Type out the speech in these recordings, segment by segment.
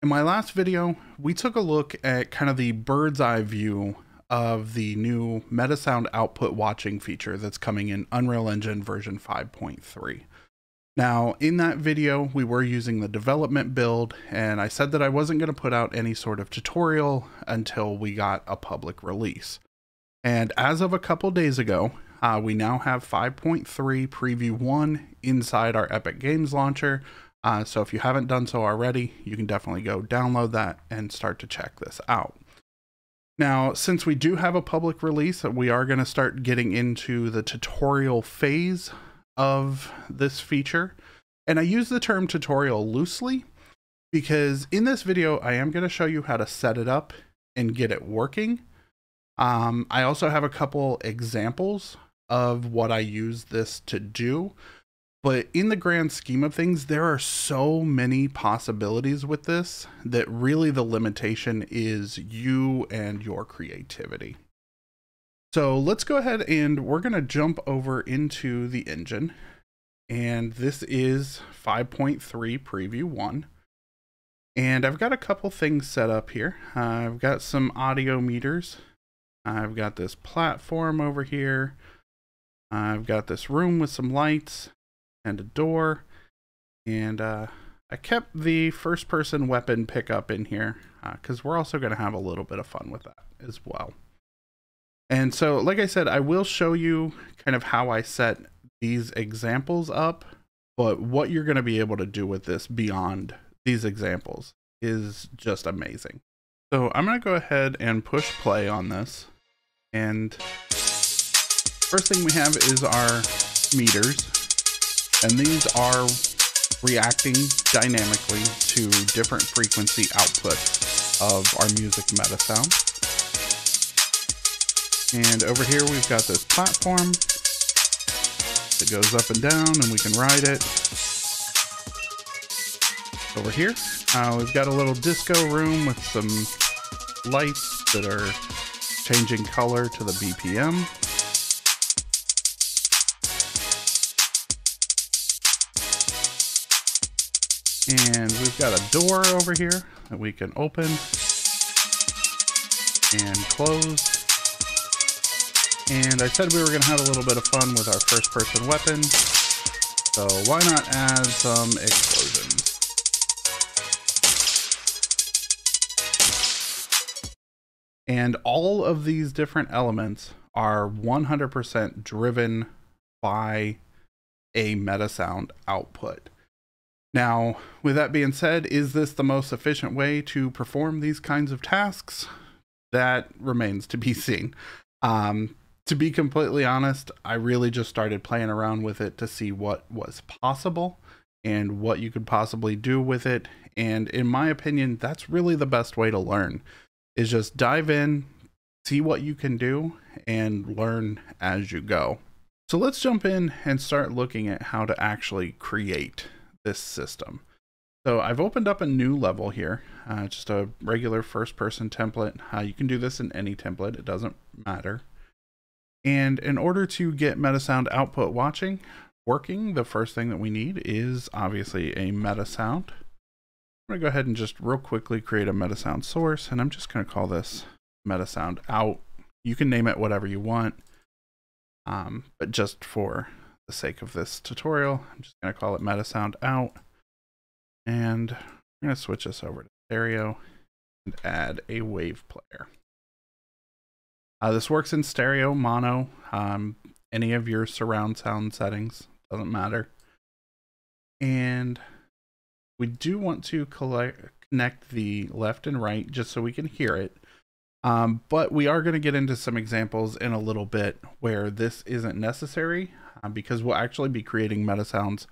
In my last video, we took a look at kind of the bird's eye view of the new Metasound output watching feature that's coming in Unreal Engine version 5.3. Now, in that video, we were using the development build, and I said that I wasn't going to put out any sort of tutorial until we got a public release. And as of a couple days ago, uh, we now have 5.3 Preview 1 inside our Epic Games launcher, uh, so if you haven't done so already, you can definitely go download that and start to check this out. Now, since we do have a public release, we are going to start getting into the tutorial phase of this feature. And I use the term tutorial loosely because in this video, I am going to show you how to set it up and get it working. Um, I also have a couple examples of what I use this to do. But in the grand scheme of things, there are so many possibilities with this that really the limitation is you and your creativity. So let's go ahead and we're going to jump over into the engine. And this is 5.3 preview 1. And I've got a couple things set up here. Uh, I've got some audio meters. I've got this platform over here. I've got this room with some lights and a door. And uh, I kept the first person weapon pickup in here because uh, we're also going to have a little bit of fun with that as well. And so, like I said, I will show you kind of how I set these examples up, but what you're going to be able to do with this beyond these examples is just amazing. So I'm going to go ahead and push play on this. And first thing we have is our meters and these are reacting dynamically to different frequency outputs of our music meta sound. And over here we've got this platform that goes up and down and we can ride it. Over here, uh, we've got a little disco room with some lights that are changing color to the BPM. And we've got a door over here that we can open and close. And I said we were going to have a little bit of fun with our first person weapon. So why not add some explosions? And all of these different elements are 100% driven by a meta sound output. Now, with that being said, is this the most efficient way to perform these kinds of tasks? That remains to be seen. Um, to be completely honest, I really just started playing around with it to see what was possible and what you could possibly do with it. And in my opinion, that's really the best way to learn is just dive in, see what you can do and learn as you go. So let's jump in and start looking at how to actually create this system. So I've opened up a new level here, uh, just a regular first person template. Uh, you can do this in any template, it doesn't matter. And in order to get Metasound output watching working, the first thing that we need is obviously a Metasound. I'm gonna go ahead and just real quickly create a Metasound source, and I'm just gonna call this Metasound out. You can name it whatever you want, um, but just for the sake of this tutorial, I'm just going to call it Metasound out. And I'm going to switch this over to stereo and add a wave player. Uh, this works in stereo, mono, um, any of your surround sound settings, doesn't matter. And we do want to collect, connect the left and right just so we can hear it. Um, but we are going to get into some examples in a little bit where this isn't necessary uh, because we'll actually be creating meta sounds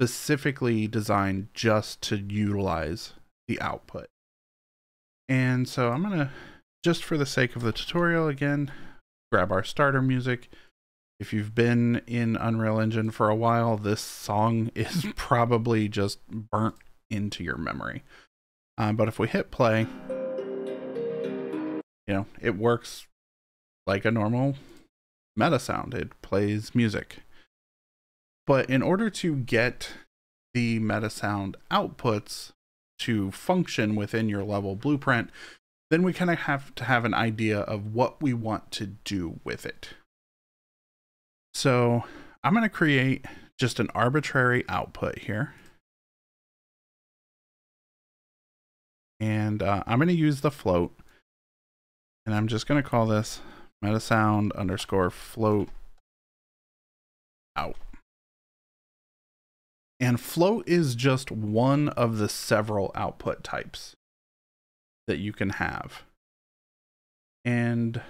specifically designed just to utilize the output. And so I'm going to, just for the sake of the tutorial again, grab our starter music. If you've been in Unreal Engine for a while, this song is probably just burnt into your memory. Uh, but if we hit play, you know, it works like a normal meta sound. It plays music. But in order to get the meta sound outputs, to function within your level blueprint, then we kind of have to have an idea of what we want to do with it. So I'm going to create just an arbitrary output here. And uh, I'm going to use the float. And I'm just going to call this metasound underscore float out. And float is just one of the several output types that you can have. And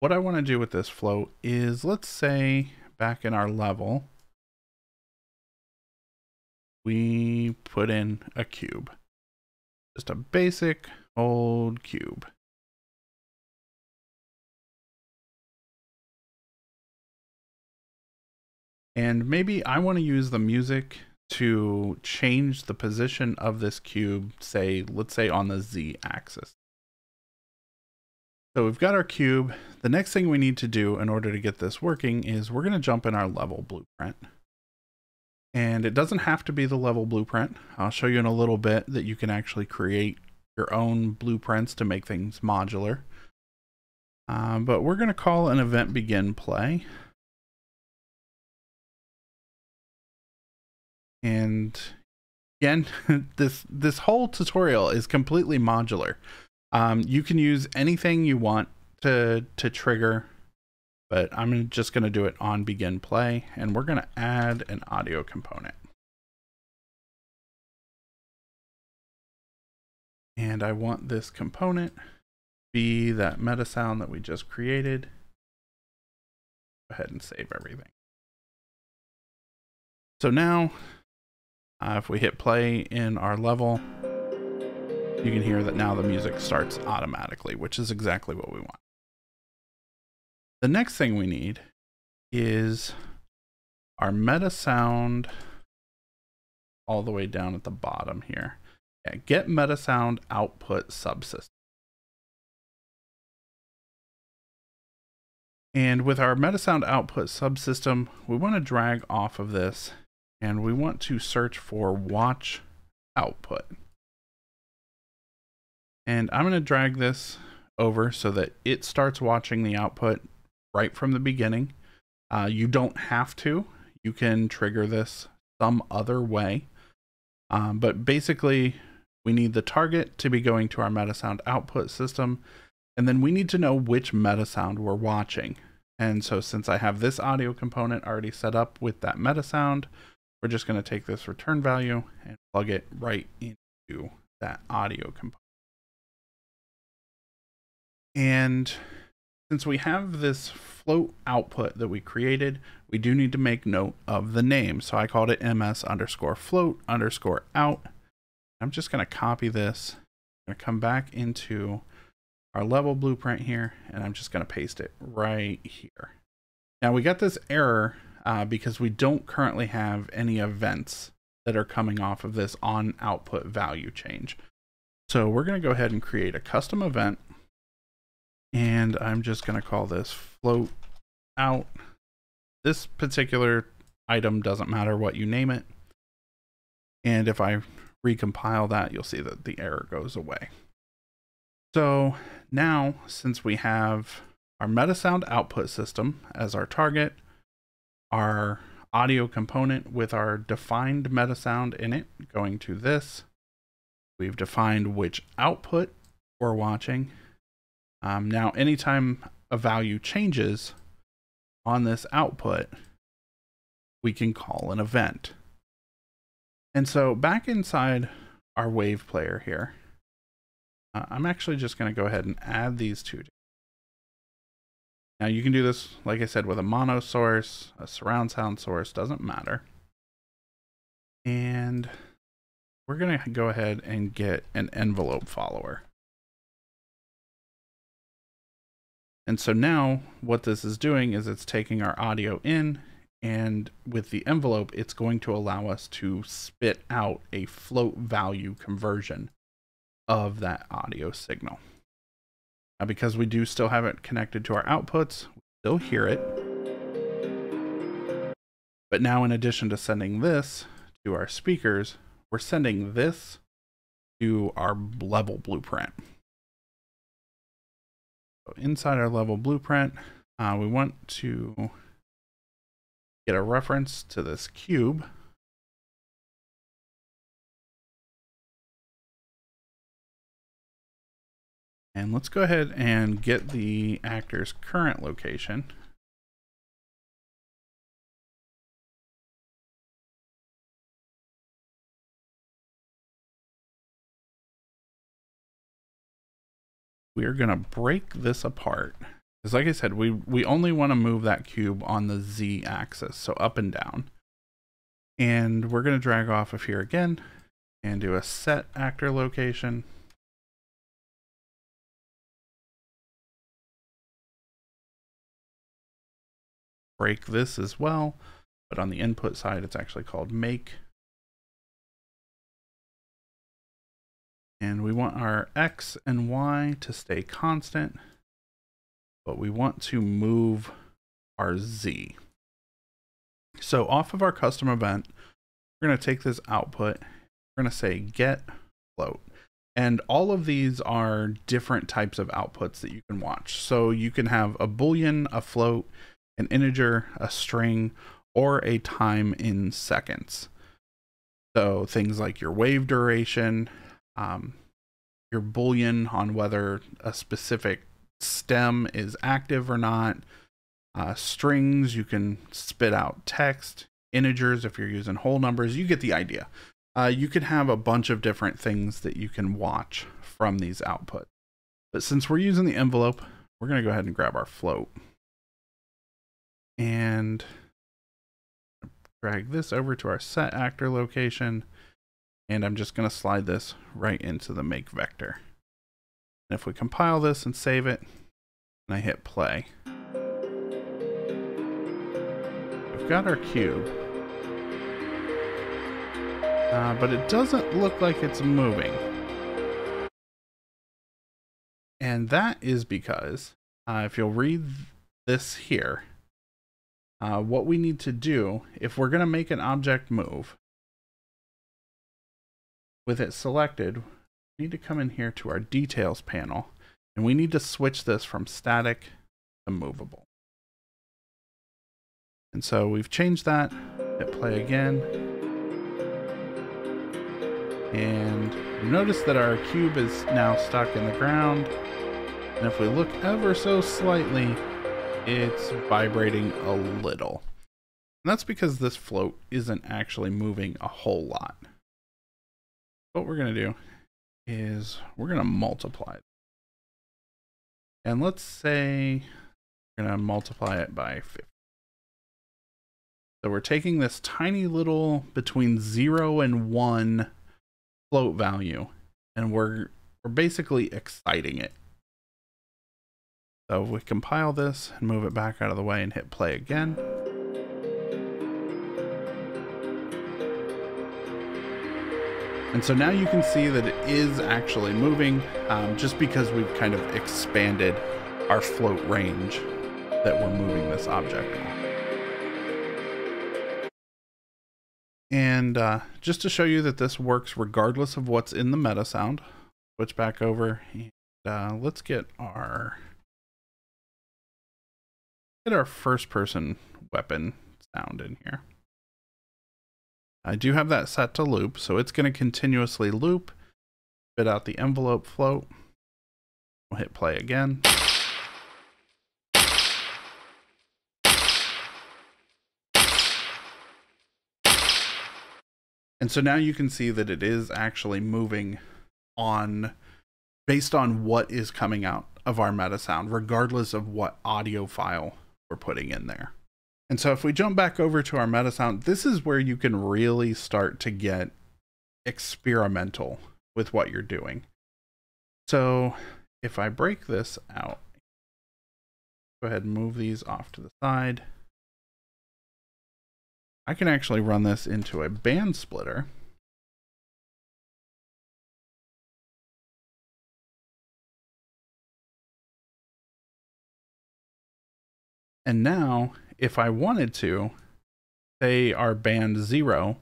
what I want to do with this float is let's say back in our level, we put in a cube. Just a basic old cube. And maybe I want to use the music to change the position of this cube, say, let's say on the Z axis. So we've got our cube. The next thing we need to do in order to get this working is we're going to jump in our level blueprint. And it doesn't have to be the level blueprint. I'll show you in a little bit that you can actually create your own blueprints to make things modular. Um, but we're going to call an event begin play. And again, this this whole tutorial is completely modular. Um, you can use anything you want to to trigger, but I'm just going to do it on begin play, and we're going to add an audio component. And I want this component be that meta sound that we just created. Go ahead and save everything. So now uh, if we hit play in our level, you can hear that now the music starts automatically, which is exactly what we want. The next thing we need is our meta sound all the way down at the bottom here. Yeah, get meta sound output subsystem. And with our Metasound output subsystem, we want to drag off of this and we want to search for watch output. And I'm going to drag this over so that it starts watching the output right from the beginning. Uh, you don't have to. You can trigger this some other way. Um, but basically, we need the target to be going to our Metasound output system. And then we need to know which Metasound we're watching. And so since I have this audio component already set up with that Metasound, we're just going to take this return value and plug it right into that audio component. And since we have this float output that we created, we do need to make note of the name. So I called it ms underscore float underscore out. I'm just going to copy this. I'm going to come back into our level blueprint here, and I'm just going to paste it right here. Now we got this error uh, because we don't currently have any events that are coming off of this on output value change. So we're going to go ahead and create a custom event. And I'm just going to call this float out. This particular item doesn't matter what you name it. And if I recompile that, you'll see that the error goes away. So now, since we have our Metasound output system as our target, our audio component with our defined meta sound in it going to this. We've defined which output we're watching. Um, now, anytime a value changes on this output, we can call an event. And so back inside our wave player here, uh, I'm actually just going to go ahead and add these two now you can do this, like I said, with a mono source, a surround sound source, doesn't matter. And we're going to go ahead and get an envelope follower. And so now what this is doing is it's taking our audio in and with the envelope, it's going to allow us to spit out a float value conversion of that audio signal. Now, because we do still have it connected to our outputs, we still hear it. But now, in addition to sending this to our speakers, we're sending this to our level blueprint. So inside our level blueprint, uh, we want to get a reference to this cube. And let's go ahead and get the actor's current location. we are going to break this apart. Because like I said, we, we only want to move that cube on the Z axis, so up and down. And we're going to drag off of here again and do a set actor location. Break this as well, but on the input side, it's actually called make. And we want our X and Y to stay constant, but we want to move our Z. So off of our custom event, we're going to take this output. We're going to say get float. And all of these are different types of outputs that you can watch. So you can have a boolean, a float, an integer, a string, or a time in seconds. So things like your wave duration, um, your boolean on whether a specific stem is active or not. Uh, strings, you can spit out text. Integers, if you're using whole numbers, you get the idea. Uh, you can have a bunch of different things that you can watch from these outputs. But since we're using the envelope, we're going to go ahead and grab our float. And drag this over to our set actor location and I'm just going to slide this right into the make vector. And if we compile this and save it, and I hit play, we've got our cube. Uh, but it doesn't look like it's moving. And that is because, uh, if you'll read this here, uh, what we need to do, if we're going to make an object move, with it selected, we need to come in here to our details panel and we need to switch this from static to movable. And so we've changed that, hit play again. And notice that our cube is now stuck in the ground. And if we look ever so slightly, it's vibrating a little. And that's because this float isn't actually moving a whole lot what we're going to do is we're going to multiply. And let's say we're going to multiply it by 50. So we're taking this tiny little between 0 and 1 float value and we're we're basically exciting it. So we compile this and move it back out of the way and hit play again. And so now you can see that it is actually moving um, just because we've kind of expanded our float range that we're moving this object on. And uh, just to show you that this works regardless of what's in the meta sound, switch back over and uh, let's get our get our first person weapon sound in here. I do have that set to loop, so it's going to continuously loop, spit out the envelope float. We'll hit play again. And so now you can see that it is actually moving on based on what is coming out of our meta sound, regardless of what audio file we're putting in there. And so if we jump back over to our meta sound, this is where you can really start to get experimental with what you're doing. So if I break this out, go ahead and move these off to the side. I can actually run this into a band splitter. And now if I wanted to, say our band zero,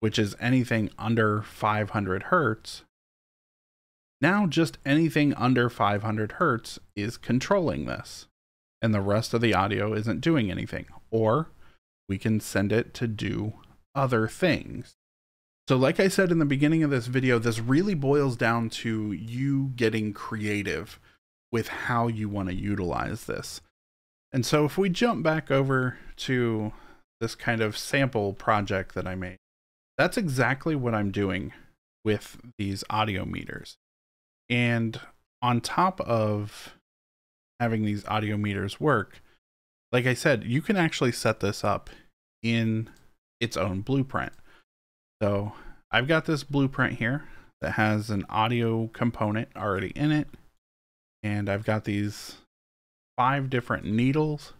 which is anything under 500 hertz, Now just anything under 500 hertz is controlling this, and the rest of the audio isn't doing anything. Or we can send it to do other things. So like I said in the beginning of this video, this really boils down to you getting creative with how you want to utilize this. And so if we jump back over to this kind of sample project that I made, that's exactly what I'm doing with these audio meters. And on top of having these audio meters work, like I said, you can actually set this up in its own blueprint. So I've got this blueprint here that has an audio component already in it. And I've got these five different needles.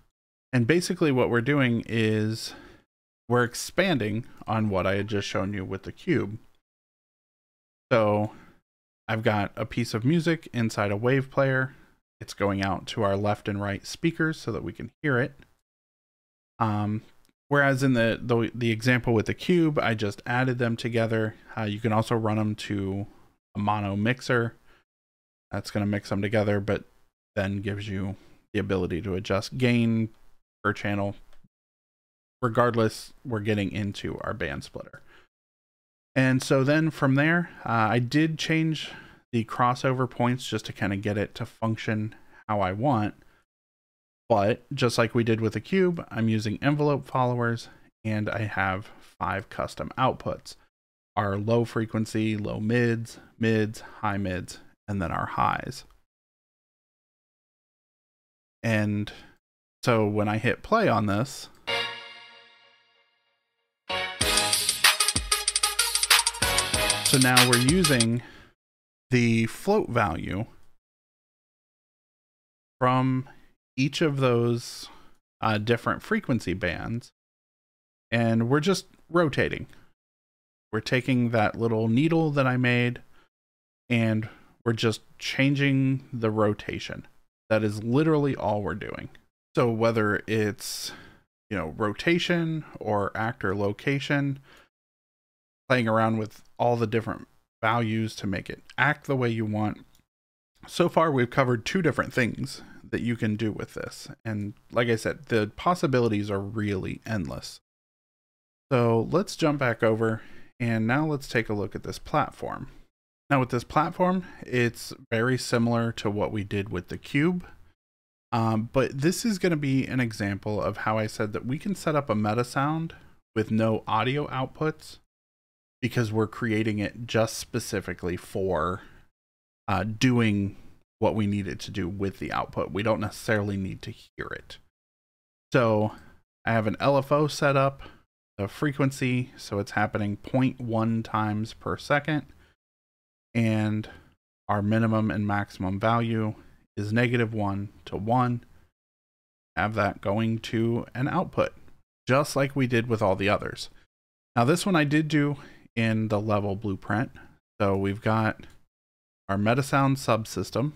And basically what we're doing is we're expanding on what I had just shown you with the cube. So I've got a piece of music inside a wave player. It's going out to our left and right speakers so that we can hear it. Um, whereas in the, the, the example with the cube, I just added them together. Uh, you can also run them to a mono mixer. That's going to mix them together, but then gives you the ability to adjust gain per channel. Regardless, we're getting into our band splitter. And so then from there, uh, I did change the crossover points just to kind of get it to function how I want. But just like we did with the cube, I'm using envelope followers and I have five custom outputs. Our low frequency, low mids, mids, high mids, and then our highs. And so when I hit play on this, so now we're using the float value from each of those uh, different frequency bands and we're just rotating. We're taking that little needle that I made and we're just changing the rotation. That is literally all we're doing. So whether it's, you know, rotation or actor location, playing around with all the different values to make it act the way you want. So far, we've covered two different things that you can do with this. And like I said, the possibilities are really endless. So let's jump back over and now let's take a look at this platform. Now with this platform, it's very similar to what we did with the cube. Um, but this is going to be an example of how I said that we can set up a meta sound with no audio outputs because we're creating it just specifically for uh, doing what we need it to do with the output. We don't necessarily need to hear it. So I have an LFO set up, the frequency, so it's happening 0.1 times per second. And our minimum and maximum value is negative 1 to 1. Have that going to an output, just like we did with all the others. Now this one I did do in the level blueprint. So we've got our Metasound subsystem.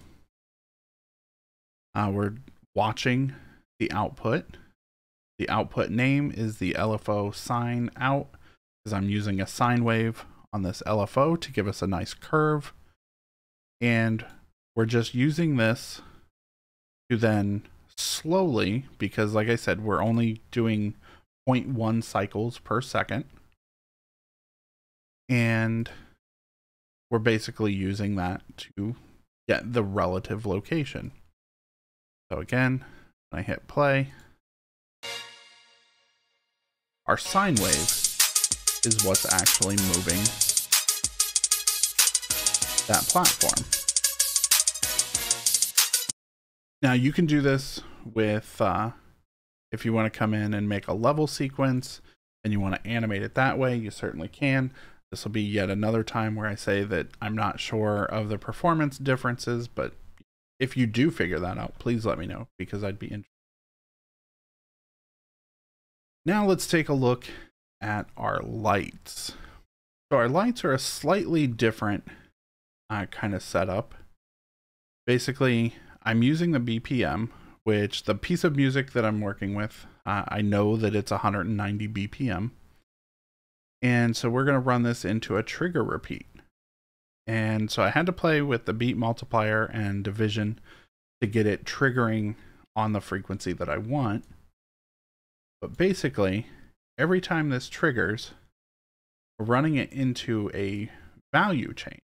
Uh, we're watching the output. The output name is the LFO sine out because I'm using a sine wave on this LFO to give us a nice curve. And we're just using this to then slowly, because like I said, we're only doing 0.1 cycles per second and we're basically using that to get the relative location. So again, when I hit play, our sine wave is what's actually moving that platform. Now you can do this with, uh, if you want to come in and make a level sequence and you want to animate it that way, you certainly can. This will be yet another time where I say that I'm not sure of the performance differences, but if you do figure that out, please let me know because I'd be interested. Now let's take a look at our lights. So our lights are a slightly different uh, kind of setup. Basically, I'm using the BPM, which the piece of music that I'm working with, uh, I know that it's 190 BPM. And so we're going to run this into a trigger repeat. And so I had to play with the beat multiplier and division to get it triggering on the frequency that I want. But basically, every time this triggers, we're running it into a value chain.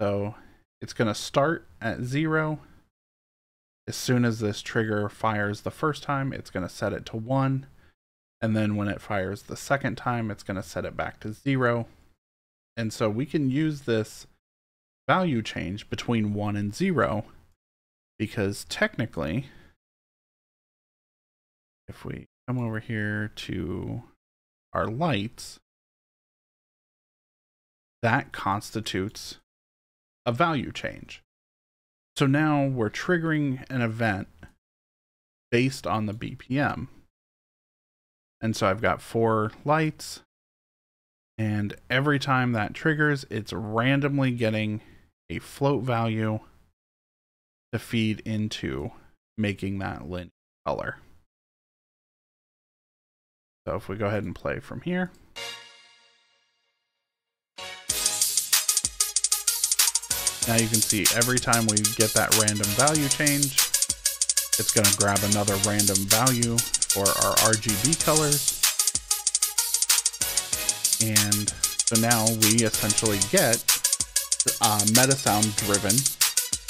So it's going to start at zero. As soon as this trigger fires the first time, it's going to set it to one. And then when it fires the second time, it's going to set it back to zero. And so we can use this value change between one and zero because technically, if we come over here to our lights, that constitutes a value change. So now we're triggering an event based on the BPM. And so I've got four lights, and every time that triggers, it's randomly getting a float value to feed into making that linear color. So if we go ahead and play from here. Now you can see every time we get that random value change, it's going to grab another random value for our RGB colors. And so now we essentially get uh, Metasound driven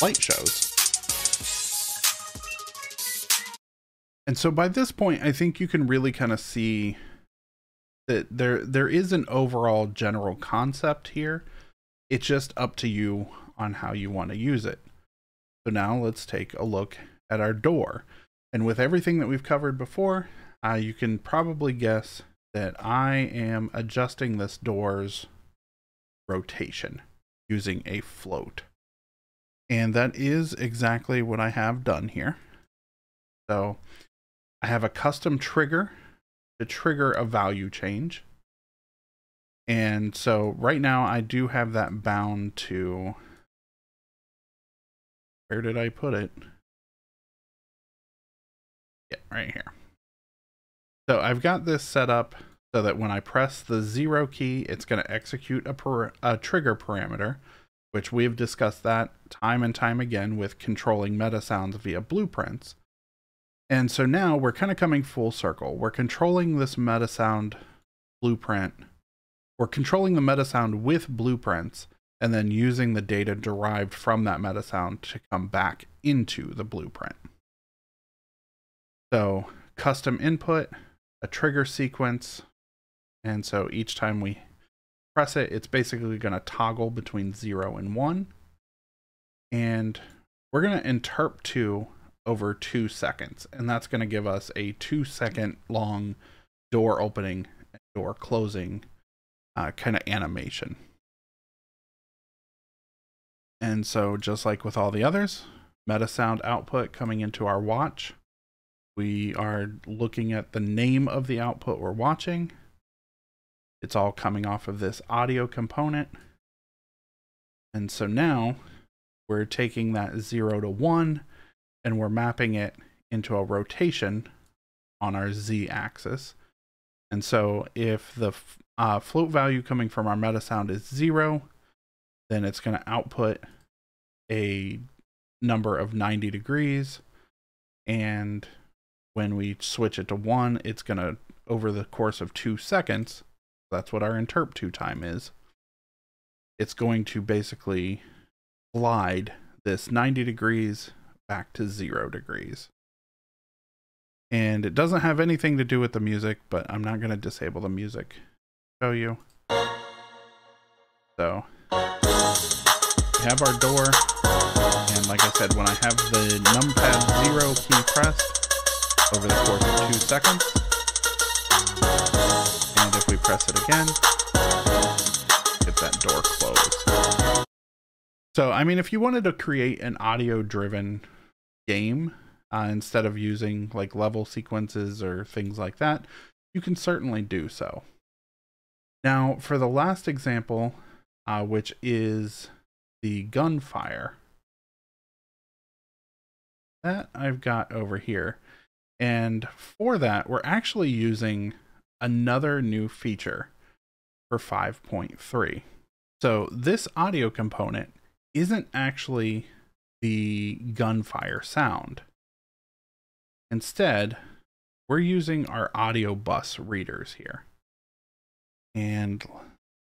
light shows. And so by this point, I think you can really kind of see that there there is an overall general concept here. It's just up to you on how you want to use it. So now let's take a look at our door. And with everything that we've covered before, uh, you can probably guess that I am adjusting this door's rotation using a float. And that is exactly what I have done here. So I have a custom trigger to trigger a value change. And so right now I do have that bound to where did I put it? Yeah, right here. So I've got this set up so that when I press the zero key, it's going to execute a, a trigger parameter, which we've discussed that time and time again with controlling meta sounds via blueprints. And so now we're kind of coming full circle. We're controlling this meta sound blueprint. We're controlling the meta sound with blueprints and then using the data derived from that metasound to come back into the blueprint. So custom input, a trigger sequence, and so each time we press it, it's basically going to toggle between 0 and 1. And we're going to interp to over 2 seconds, and that's going to give us a 2 second long door opening and door closing uh, kind of animation. And so just like with all the others, meta sound output coming into our watch. We are looking at the name of the output we're watching. It's all coming off of this audio component. And so now we're taking that 0 to 1 and we're mapping it into a rotation on our z axis. And so if the uh, float value coming from our meta sound is 0, then it's going to output a number of 90 degrees. And when we switch it to one, it's going to, over the course of two seconds, that's what our interp to time is, it's going to basically glide this 90 degrees back to zero degrees. And it doesn't have anything to do with the music, but I'm not going to disable the music. Show you. So have our door. And like I said, when I have the numpad zero key pressed over the course of two seconds, and if we press it again, get that door closed. So, I mean, if you wanted to create an audio driven game uh, instead of using like level sequences or things like that, you can certainly do so. Now, for the last example, uh, which is the gunfire. That I've got over here. And for that, we're actually using another new feature for 5.3. So this audio component isn't actually the gunfire sound. Instead, we're using our audio bus readers here. And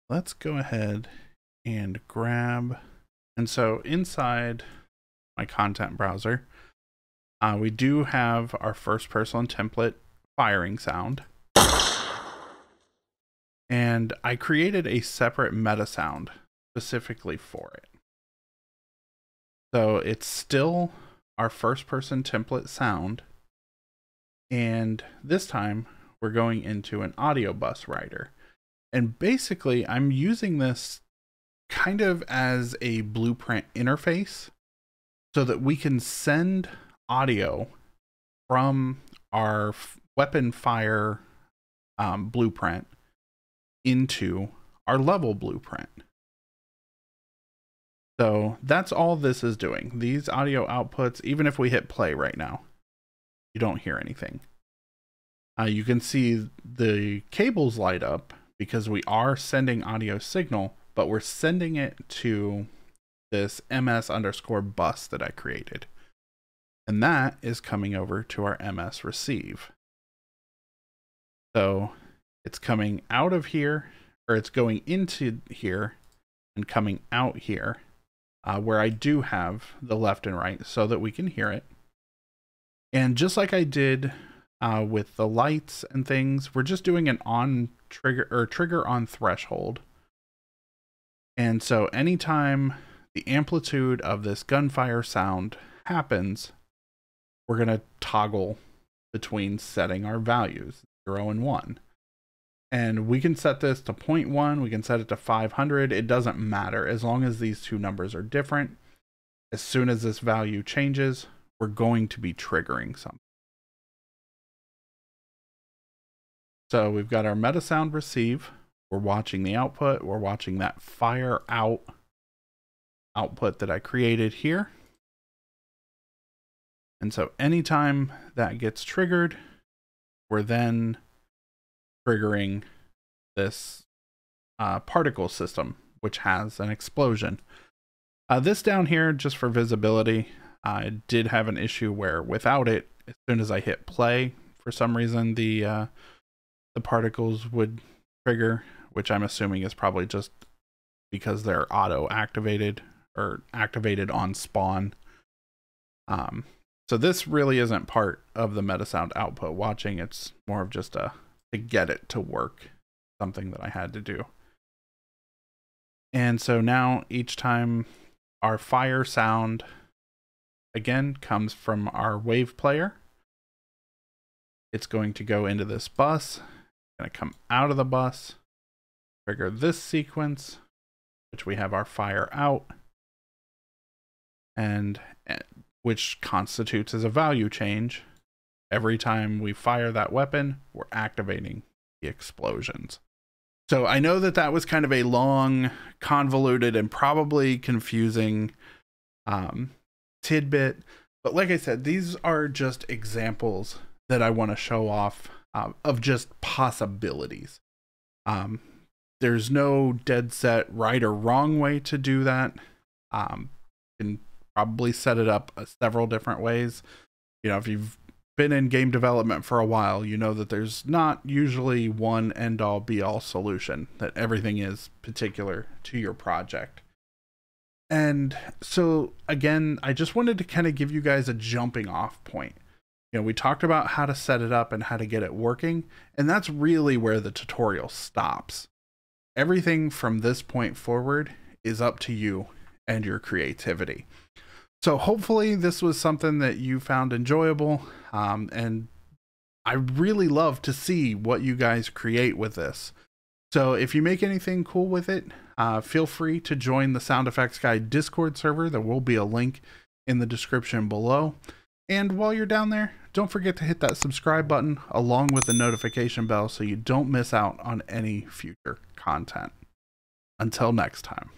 let's go ahead and grab. And so inside my content browser, uh, we do have our first person template firing sound. And I created a separate meta sound specifically for it. So it's still our first person template sound. And this time we're going into an audio bus writer. And basically, I'm using this kind of as a blueprint interface so that we can send audio from our weapon fire um, blueprint into our level blueprint. So that's all this is doing. These audio outputs, even if we hit play right now, you don't hear anything. Uh, you can see the cables light up because we are sending audio signal, but we're sending it to this ms underscore bus that I created. And that is coming over to our ms receive. So it's coming out of here, or it's going into here and coming out here, uh, where I do have the left and right so that we can hear it. And just like I did uh, with the lights and things. We're just doing an on trigger or trigger on threshold. And so anytime the amplitude of this gunfire sound happens, we're going to toggle between setting our values, 0 and 1. And we can set this to 0.1, we can set it to 500. It doesn't matter as long as these two numbers are different. As soon as this value changes, we're going to be triggering something. So we've got our meta sound receive. We're watching the output. We're watching that fire out output that I created here. And so anytime that gets triggered, we're then triggering this uh, particle system, which has an explosion. Uh, this down here, just for visibility, I did have an issue where without it, as soon as I hit play, for some reason, the uh, the particles would trigger, which I'm assuming is probably just because they're auto activated or activated on spawn. Um, so this really isn't part of the Metasound output watching. It's more of just a to get it to work, something that I had to do. And so now each time our fire sound again comes from our wave player, it's going to go into this bus going to come out of the bus, trigger this sequence, which we have our fire out, and eh, which constitutes as a value change. Every time we fire that weapon, we're activating the explosions. So I know that that was kind of a long, convoluted, and probably confusing um, tidbit. But like I said, these are just examples that I want to show off uh, of just possibilities. Um, there's no dead set right or wrong way to do that. Um, you can probably set it up uh, several different ways. You know, if you've been in game development for a while, you know that there's not usually one end all be all solution, that everything is particular to your project. And so, again, I just wanted to kind of give you guys a jumping off point you know, we talked about how to set it up and how to get it working, and that's really where the tutorial stops. Everything from this point forward is up to you and your creativity. So hopefully this was something that you found enjoyable, um, and I really love to see what you guys create with this. So if you make anything cool with it, uh, feel free to join the Sound Effects Guy Discord server. There will be a link in the description below. And while you're down there, don't forget to hit that subscribe button along with the notification bell so you don't miss out on any future content. Until next time.